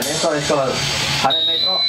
dentro, dentro. Jale metro.